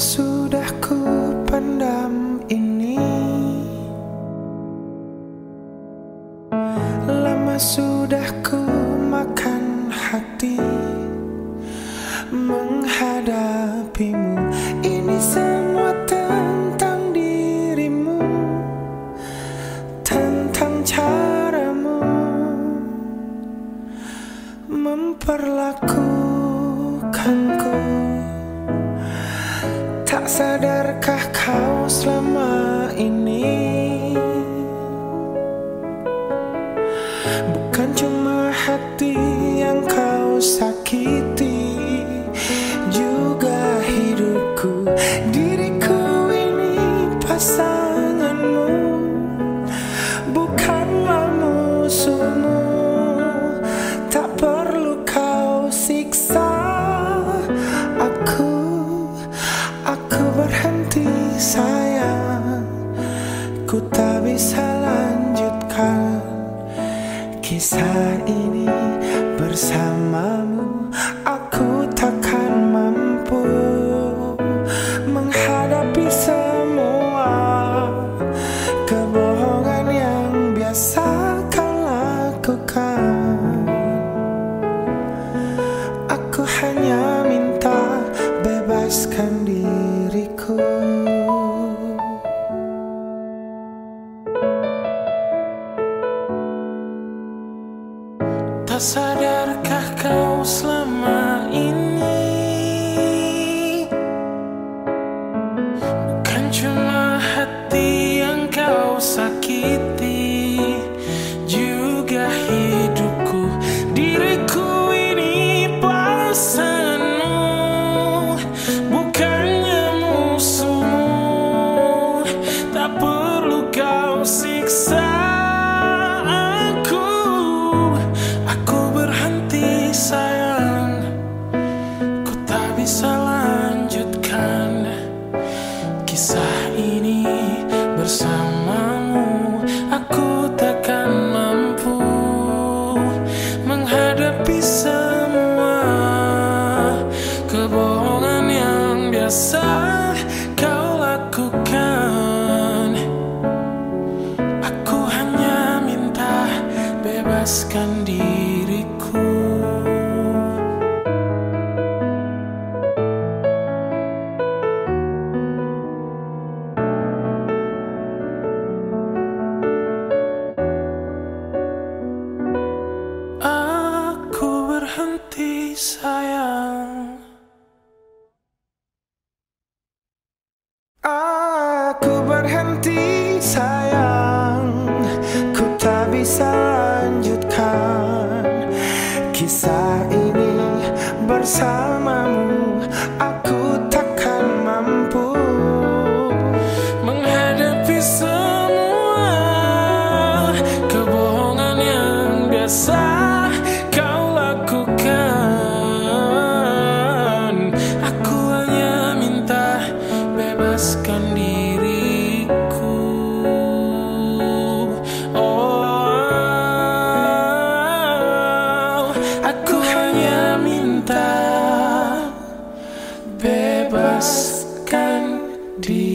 sudah ku pendam ini. Lama sudah ku deep.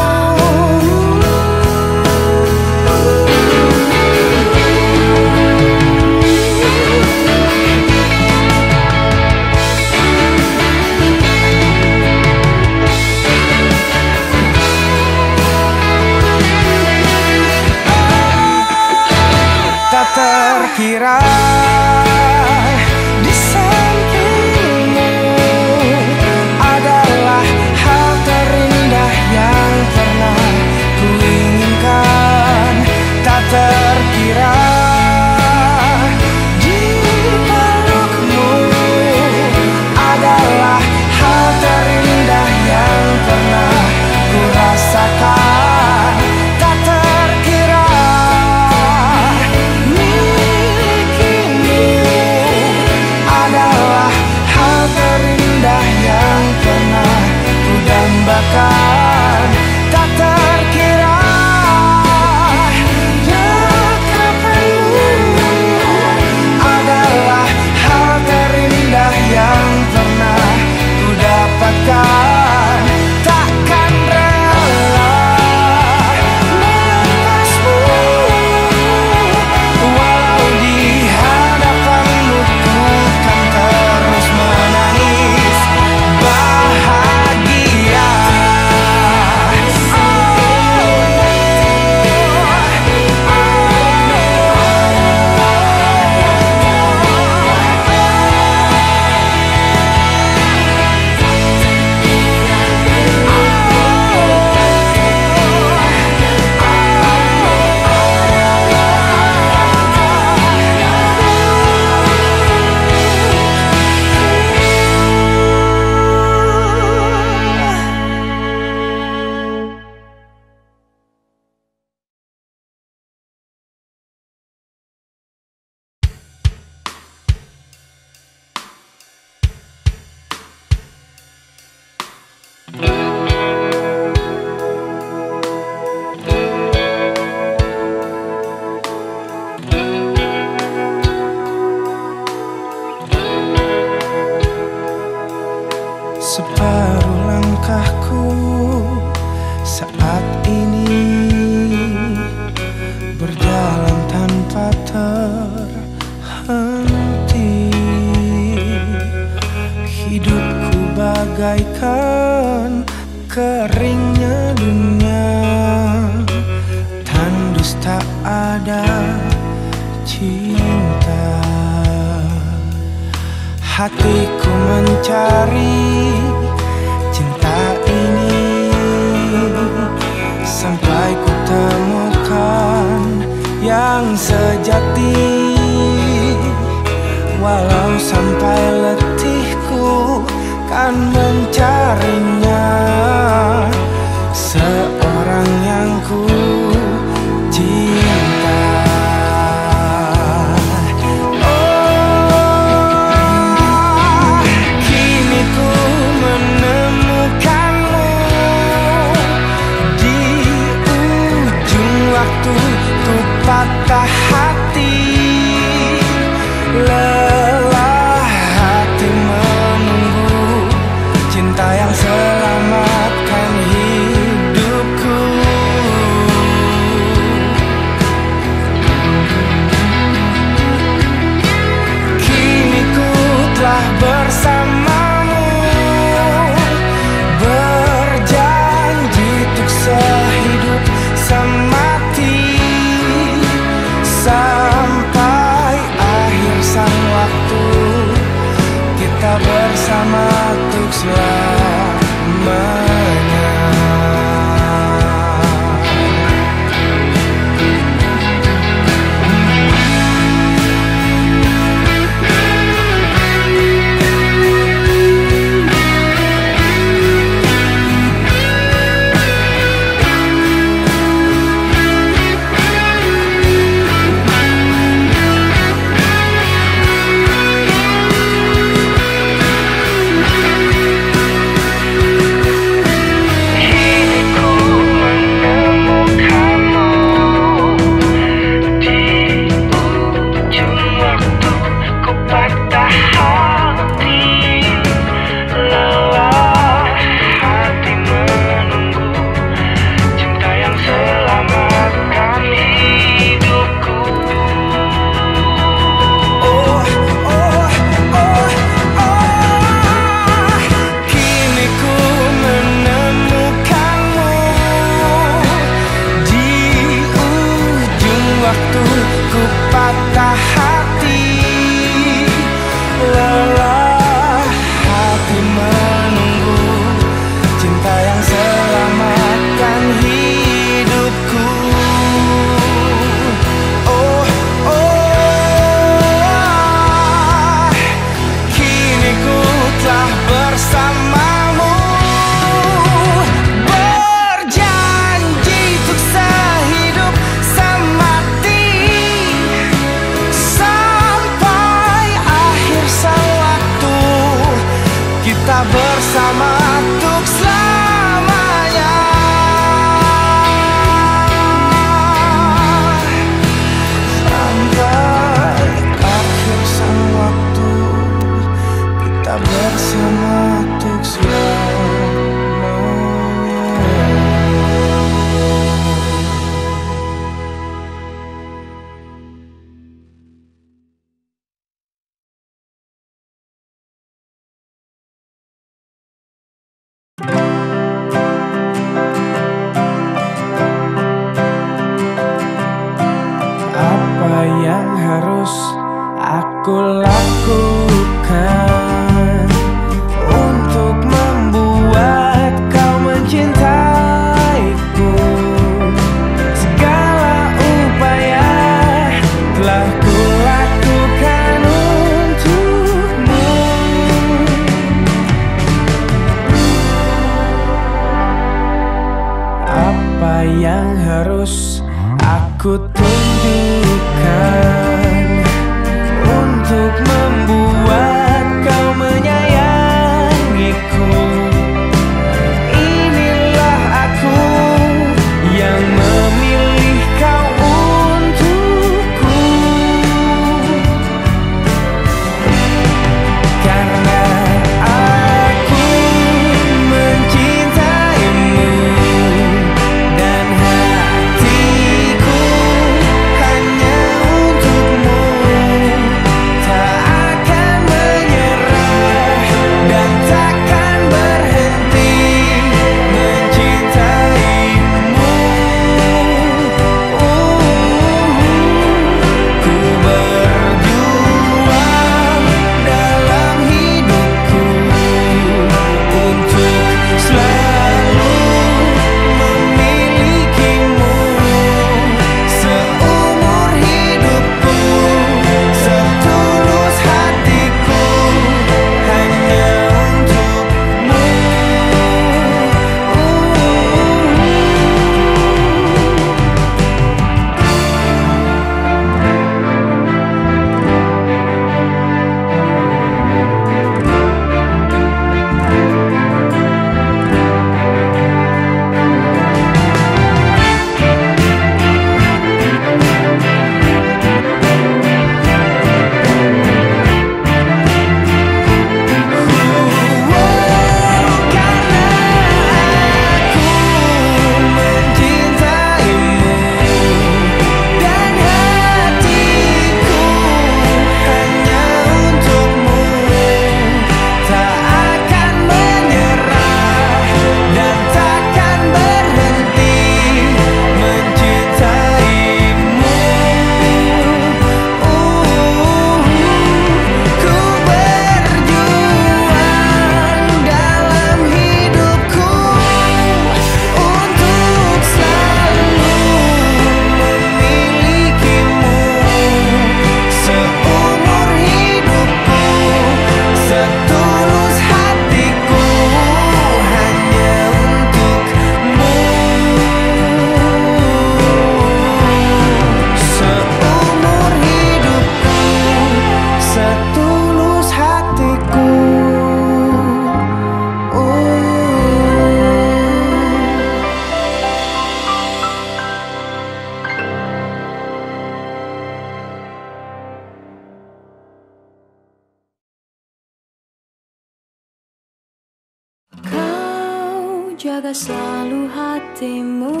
Selalu hatimu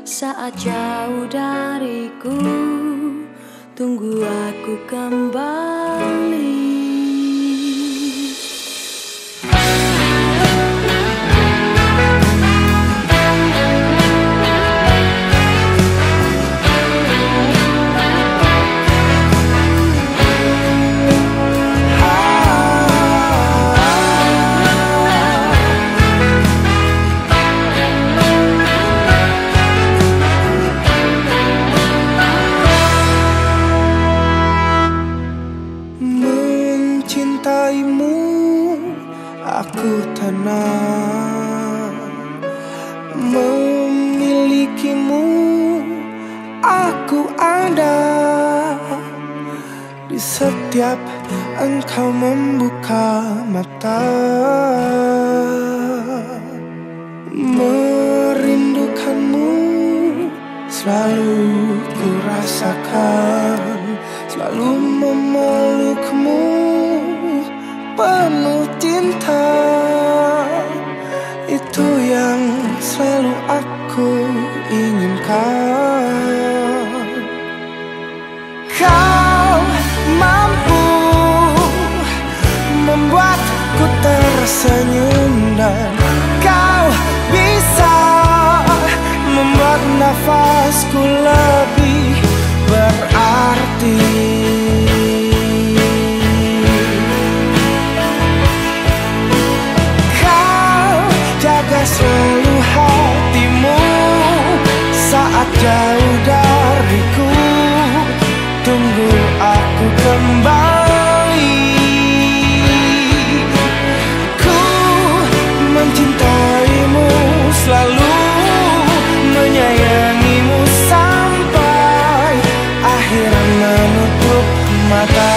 saat jauh dariku. Tunggu aku kembali setiap engkau membuka mata Merindukanmu selalu ku rasakan Selalu memelukmu penuh cinta. Itu yang selalu aku inginkan tersenyum dan kau bisa membuat nafasku lebih selalu Menyayangimu sampai akhir menutup mata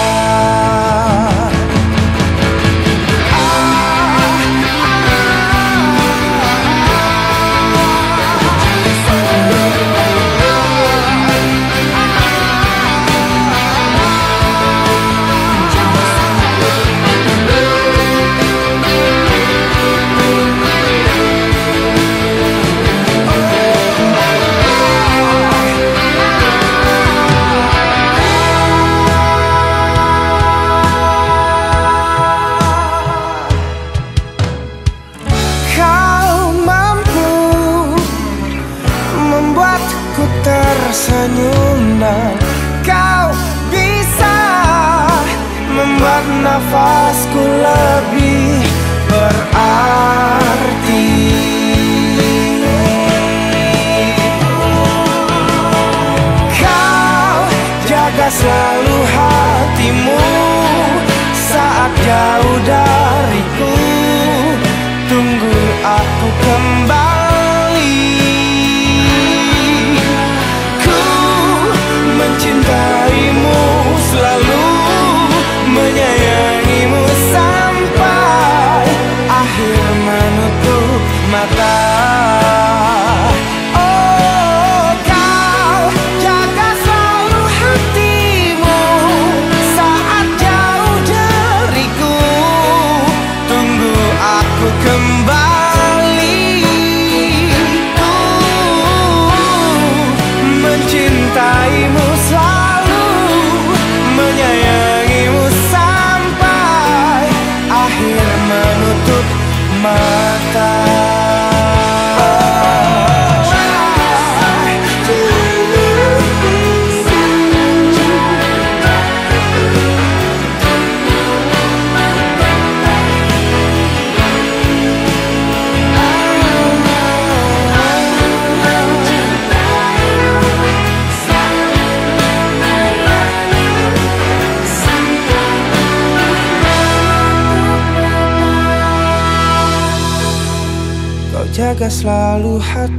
selalu hatimu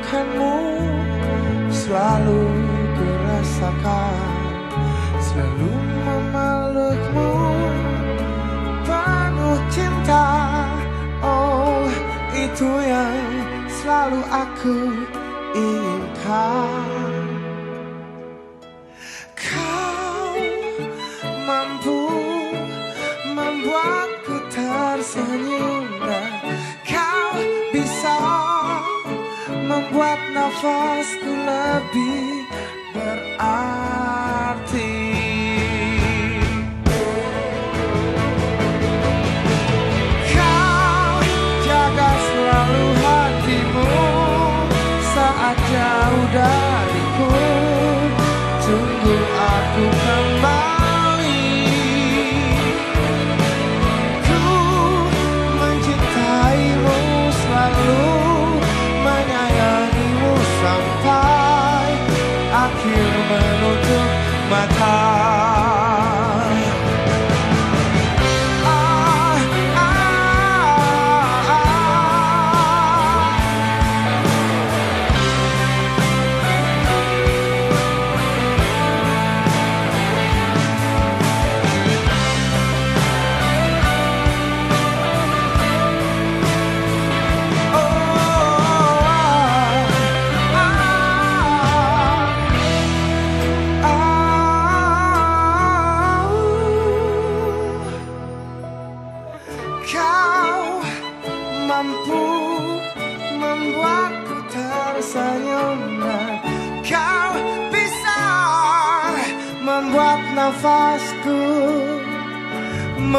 akanmu selalu kurasakan selalu memelukmu. Penuh cinta oh itu yang selalu aku inginkan. fast love.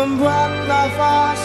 membuat nafas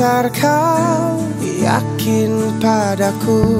besar kau yakin padaku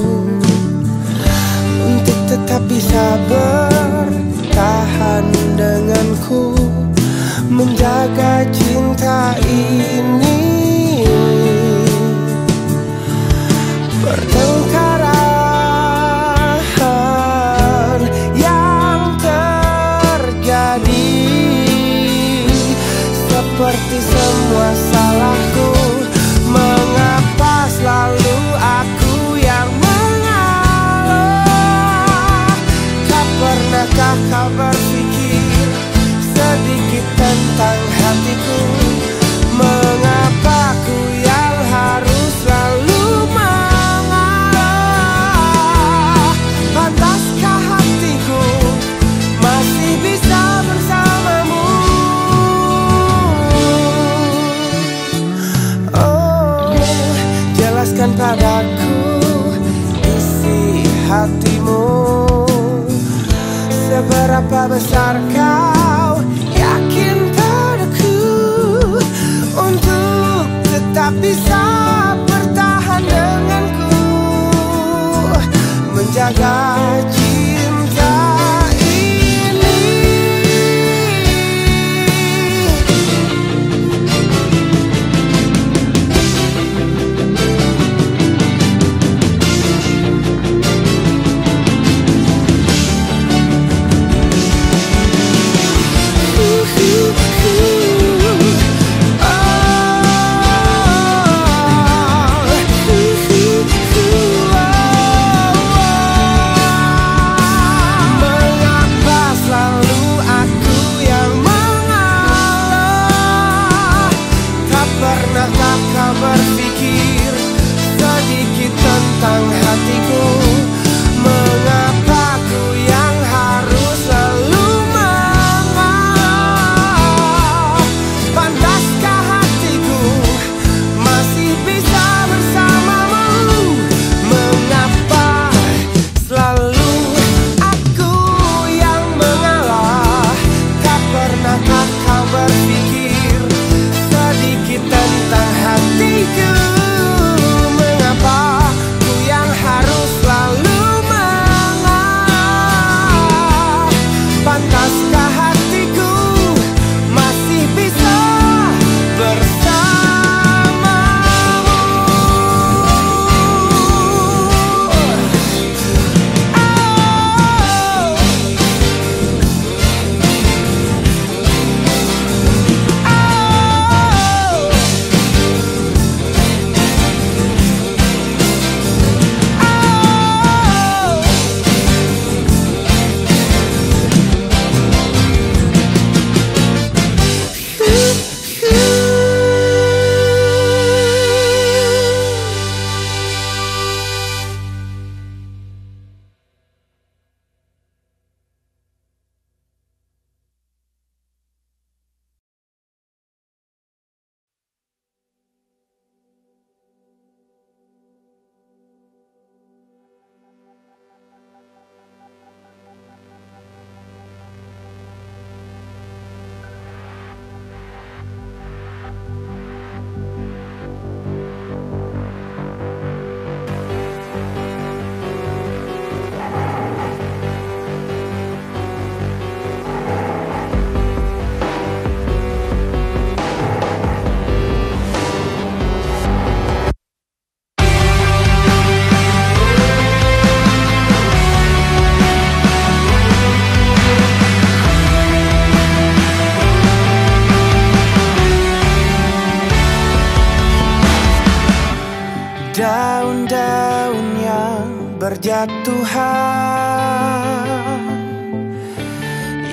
berjatuhan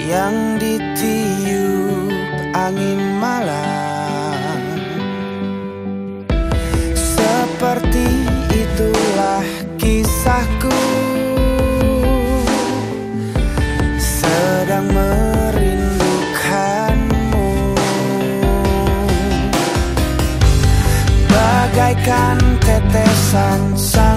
yang ditiup angin malam. Seperti itulah kisahku. Sedang merindukanmu. Bagaikan tetesan sang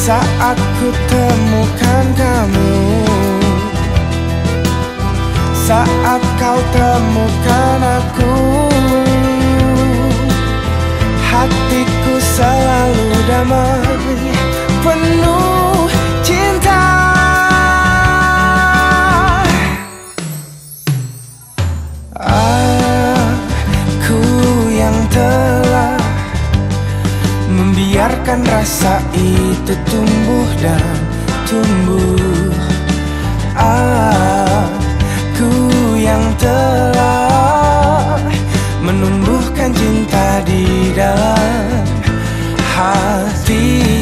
Saat ku temukan kamu. Saat kau temukan aku. Hatiku selalu damai Penuh biarkan rasa itu tumbuh dan tumbuh. Aku yang telah menumbuhkan cinta di dalam hati.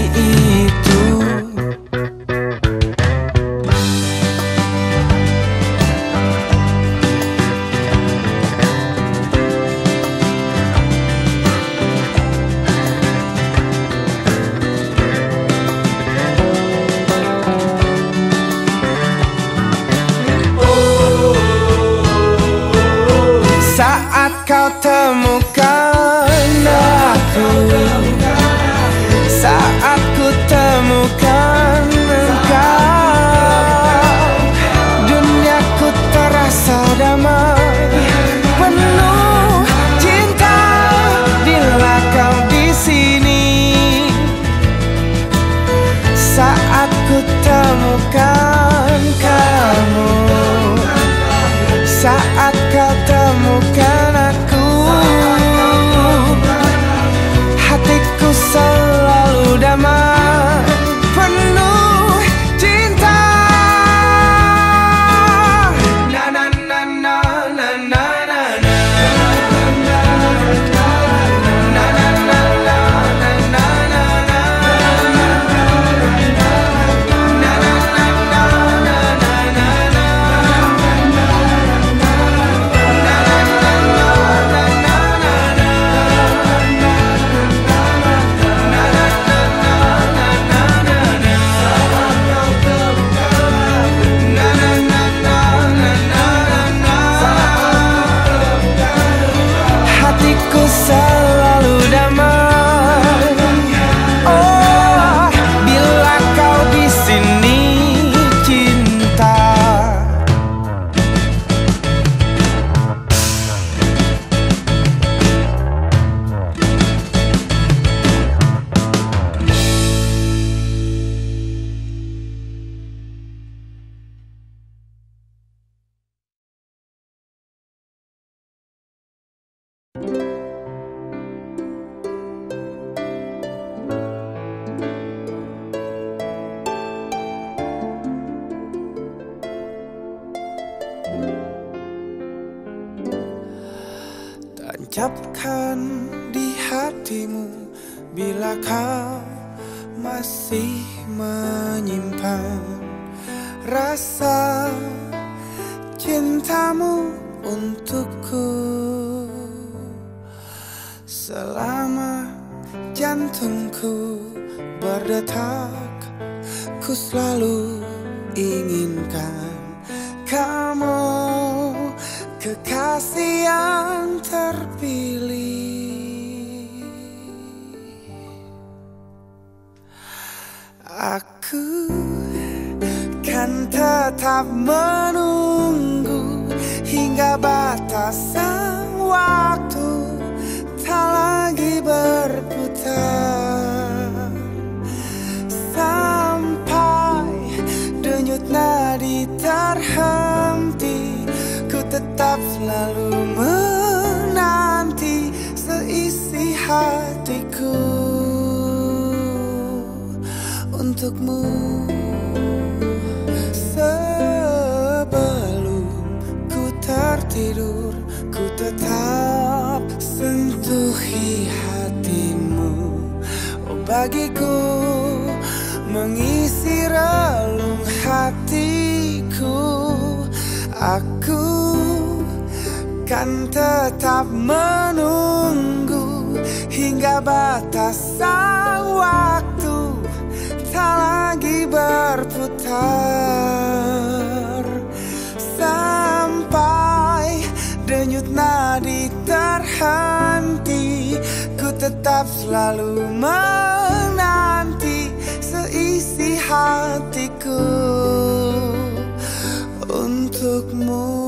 Untukmu. Sebelum ku tertidur Ku tetap sentuhi hatimu. Oh bagiku mengisi relung hatiku. Aku kan tetap menunggu hingga batasan waktu lagi berputar sampai denyut nadi terhenti ku tetap selalu menanti seisi hatiku untukmu.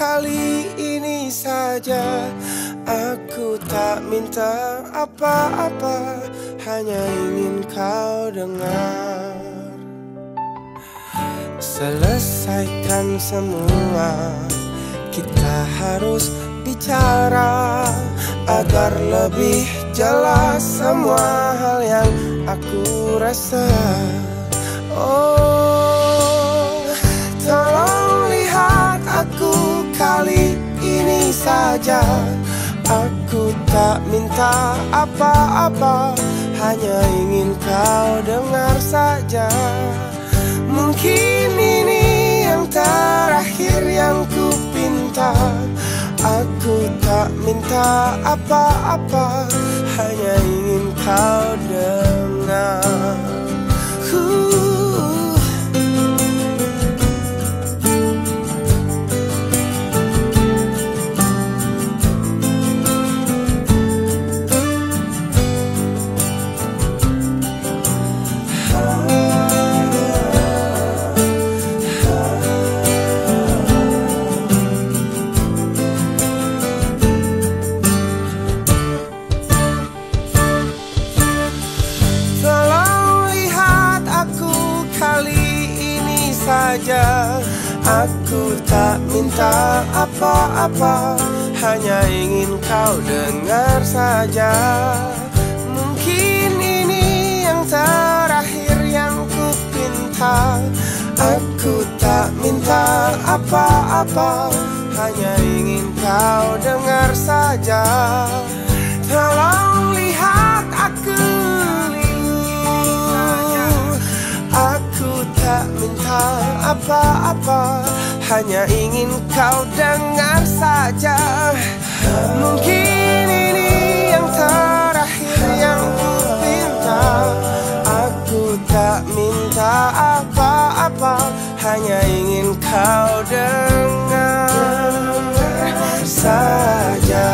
Kali ini saja. Aku tak minta apa-apa Hanya ingin kau dengar. Selesaikan semua Kita harus bicara Agar lebih jelas semua hal yang aku rasa. Oh, kali ini saja. Aku tak minta apa-apa Hanya ingin kau dengar saja. Mungkin ini yang terakhir yang ku pinta. Aku tak minta apa-apa Hanya ingin kau dengar. Huh. Aku tak minta apa-apa Hanya ingin kau dengar saja. Mungkin ini yang terakhir yang ku pinta. Aku tak minta apa-apa Hanya ingin kau dengar saja. Tolong lihat aku Aku tak minta apa-apa Hanya ingin kau dengar saja. Mungkin ini yang terakhir yang ku pinta Aku tak minta apa-apa Hanya ingin kau dengar saja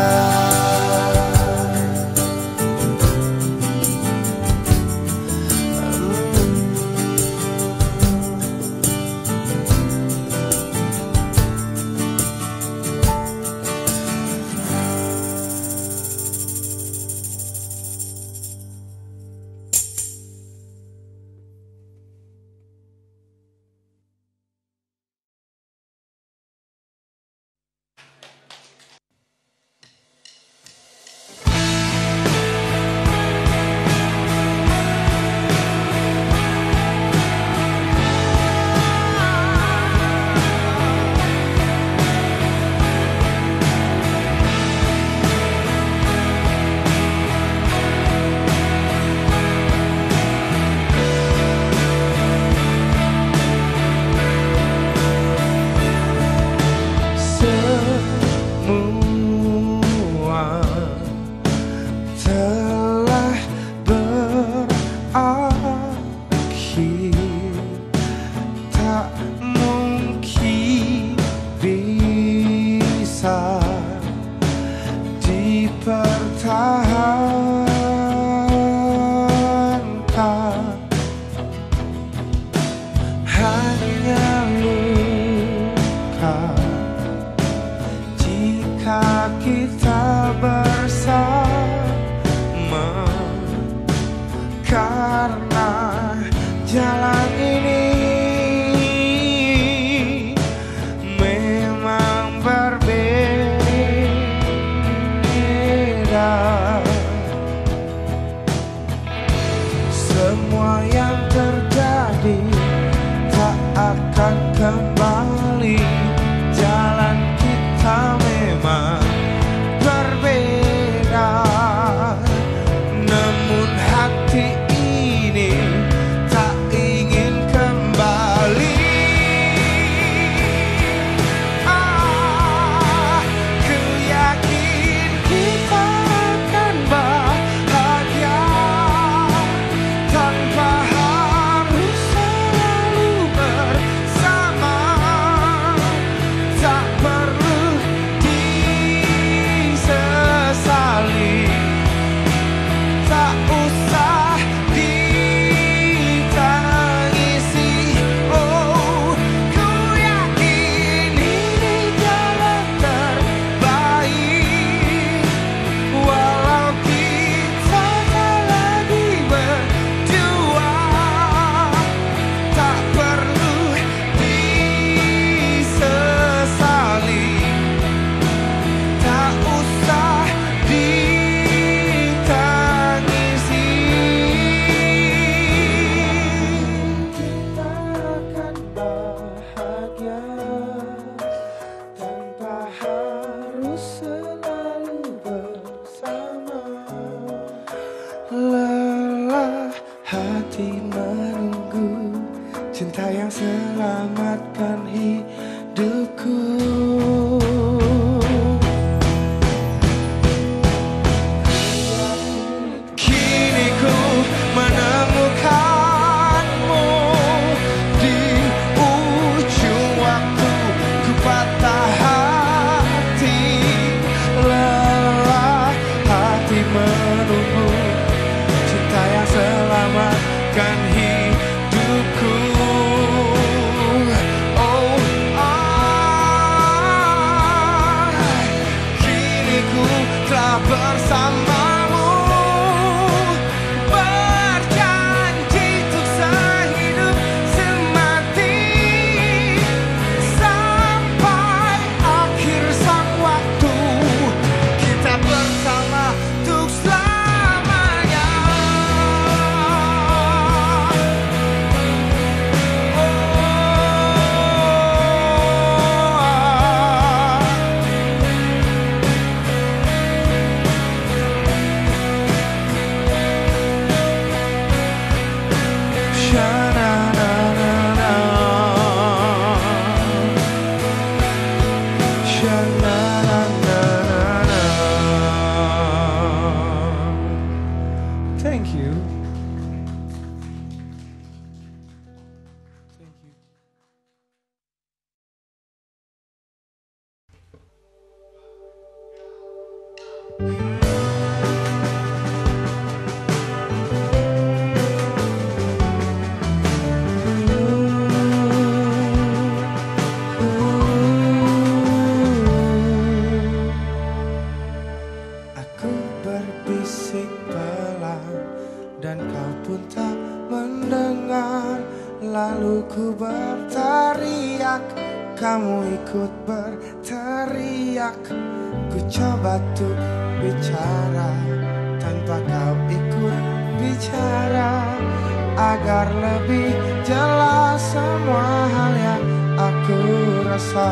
rasa.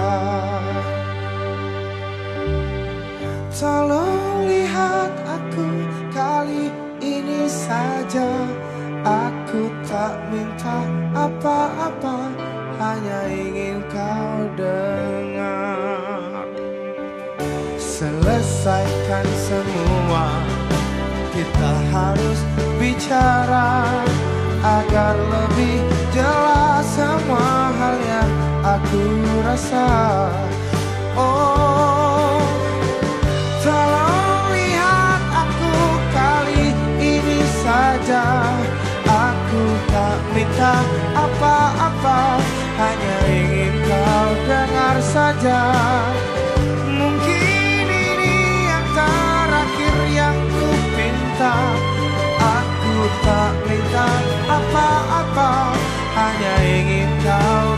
Tolong lihat aku kali ini saja. Aku tak minta apa-apa Hanya ingin kau dengar. Selesaikan semua. Kita harus bicara Agar lebih jelas semua aku rasa Oh Tolong lihat aku kali ini saja. Aku tak minta apa-apa Hanya ingin kau dengar saja. Mungkin ini yang terakhir yang ku pinta Aku tak minta apa-apa Hanya ingin kau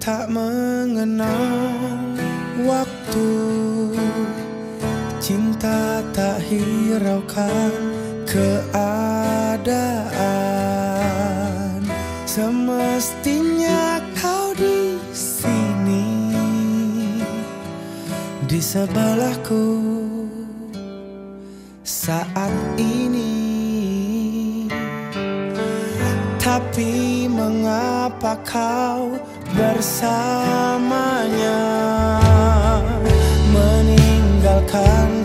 tak mengenal waktu. Cinta tak hiraukan keadaan. Semestinya kau di sini Di sebelahku. Saat ini tapi mengapa kau bersamanya Meninggalkanku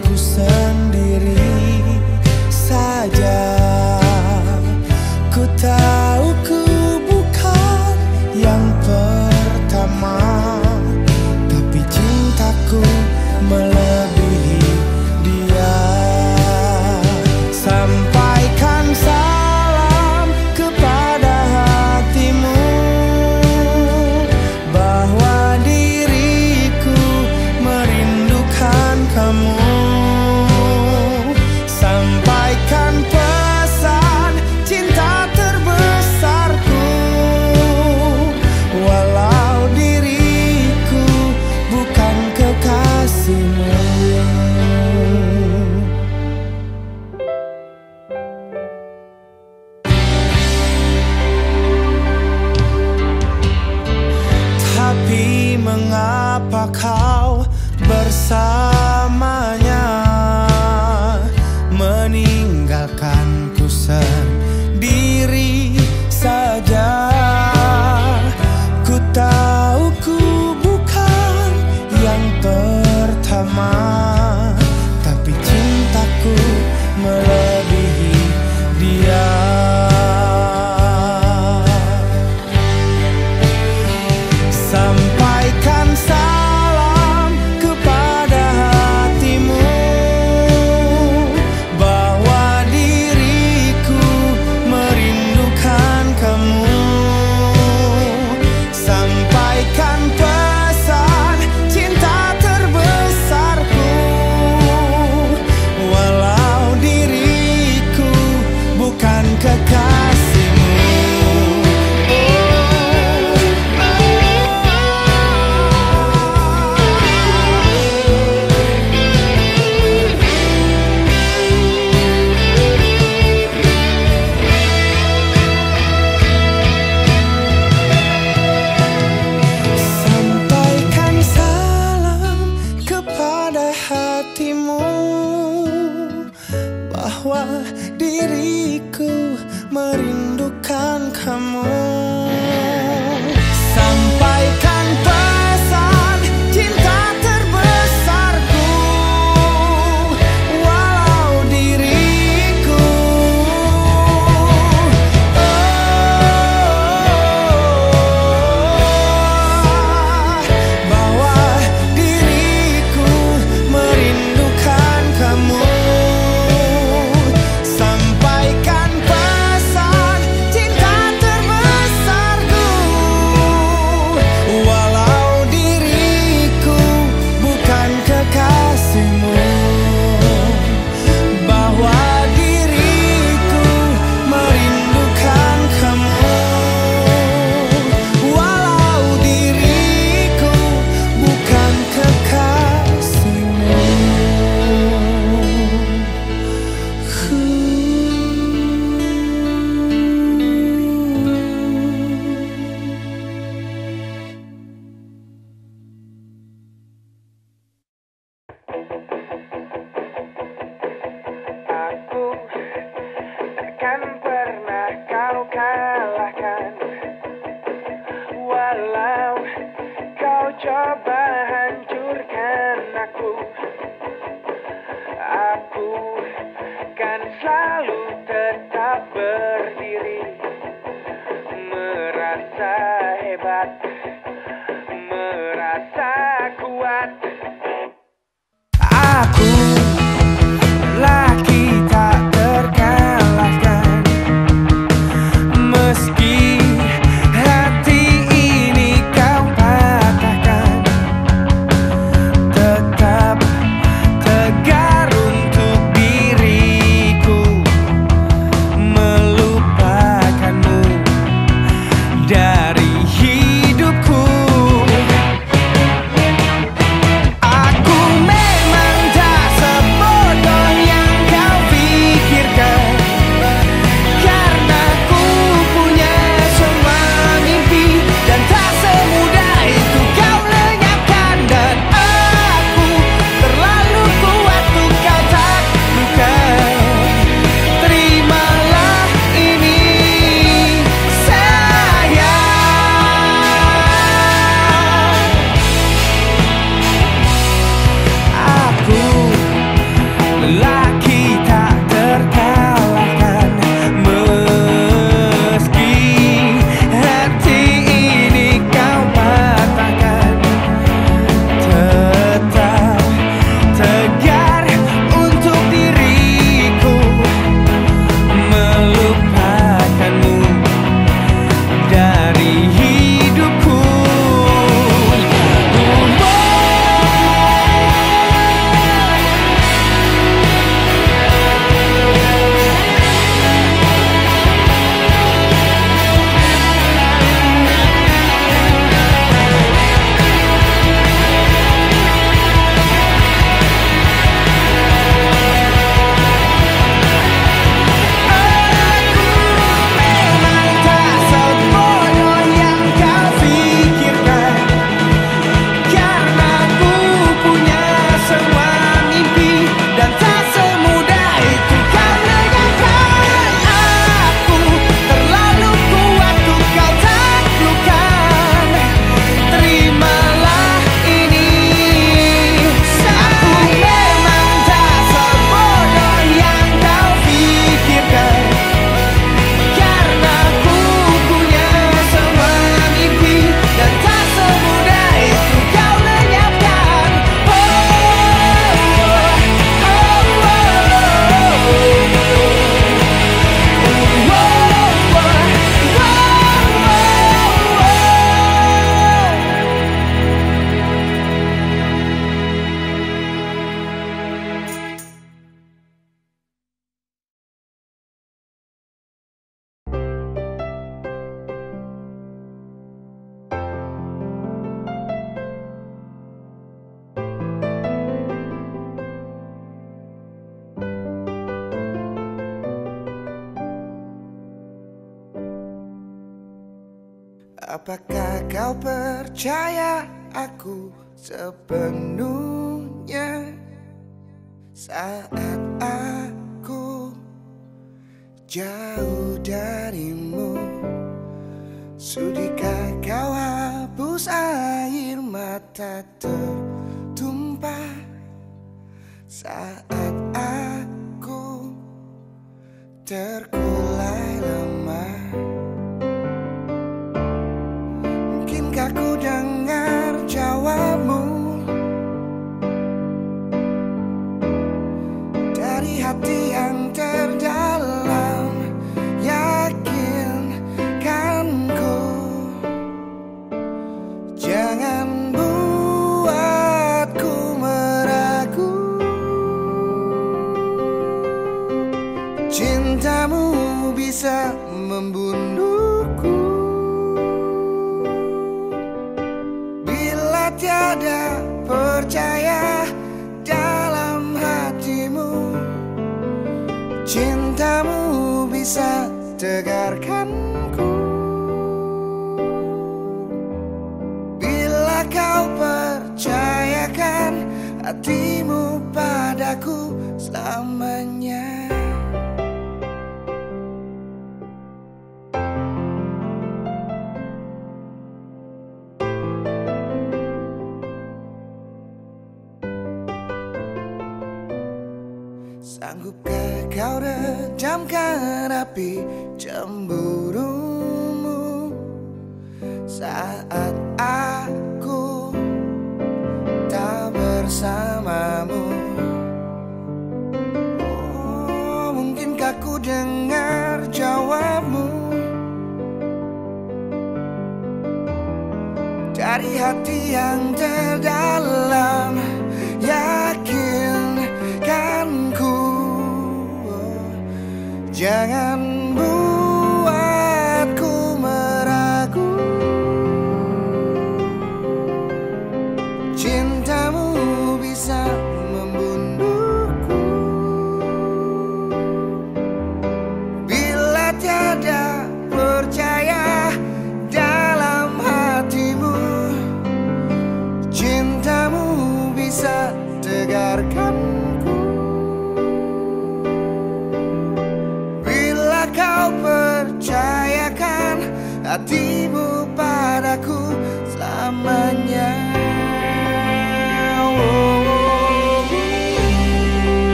hati